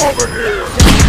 over here!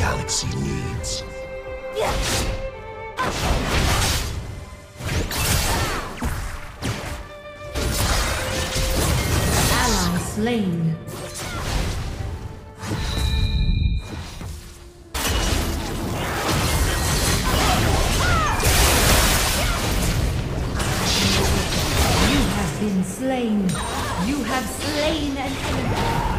Galaxy needs. Ally slain. You have been slain. You have slain an enemy.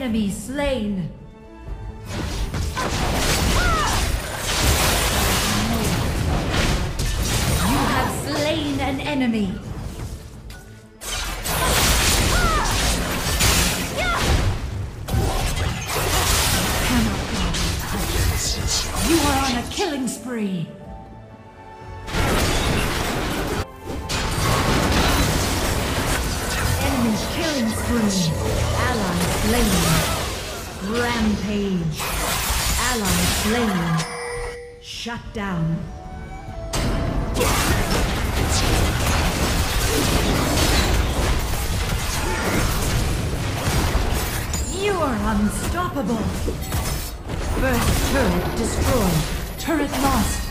Enemy slain. You have slain an enemy. You are on a killing spree. Enemy killing spree. Slain. Rampage. Ally slain. Shut down. You are unstoppable. First turret destroyed. Turret lost.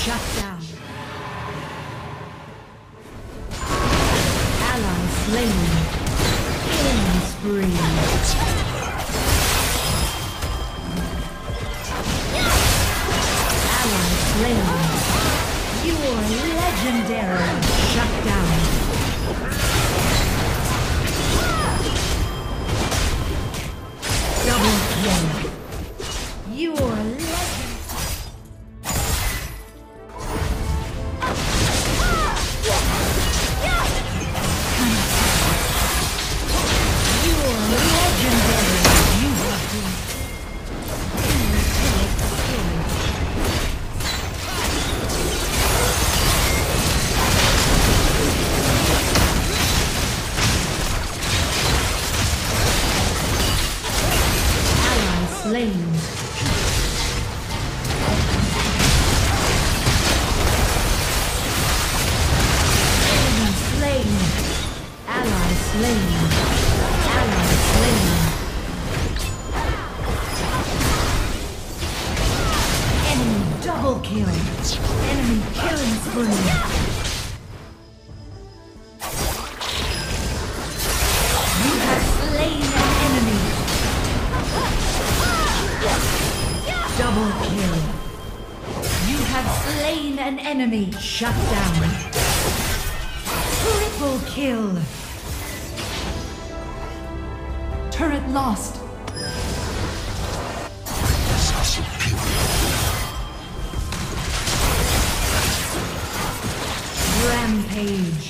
Shut down. Slain. Enemy slain. Ally slain. Ally slain. Enemy double kill. Enemy killing spree. have slain an enemy. Shut down. Triple kill. Turret lost. Rampage.